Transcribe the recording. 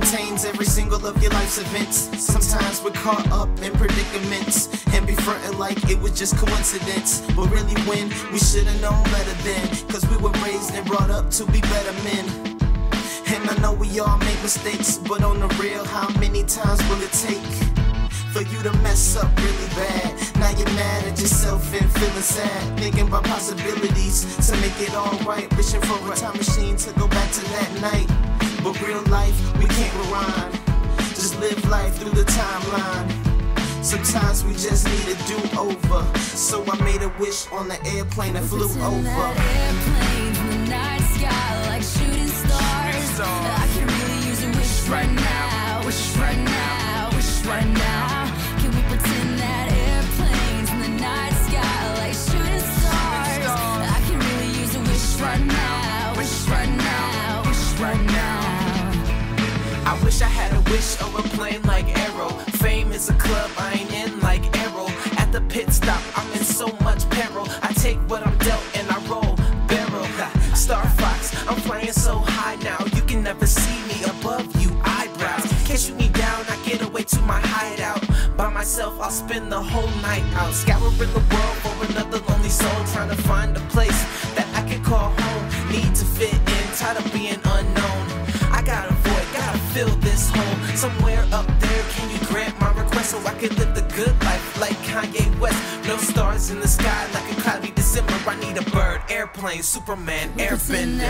contains every single of your life's events. Sometimes we're caught up in predicaments and be frontin' like it was just coincidence. But really, when we should've known better then, cause we were raised and brought up to be better men. And I know we all make mistakes, but on the real, how many times will it take? For you to mess up really bad. Now you're mad at yourself and feeling sad. Thinking about possibilities to make it alright. Wishing for a time machine to go back to that night. But real life, we can't rewind. Just live life through the timeline. Sometimes we just need a do over. So I made a wish on the airplane that flew over. I had a plane like Arrow. Fame is a club I ain't in like Errol. At the pit stop, I'm in so much peril. I take what I'm dealt and I roll barrel. Star Fox, I'm flying so high now. You can never see me above you eyebrows. Can't shoot me down, I get away to my hideout. By myself, I'll spend the whole night out. Scouring the world for another lonely soul. Trying to find a place that I can call home. Need to fit in, tired of being Somewhere up there, can you grant my request so I can live the good life like Kanye West? No stars in the sky like a cloudy December. I need a bird, airplane, Superman, airbender.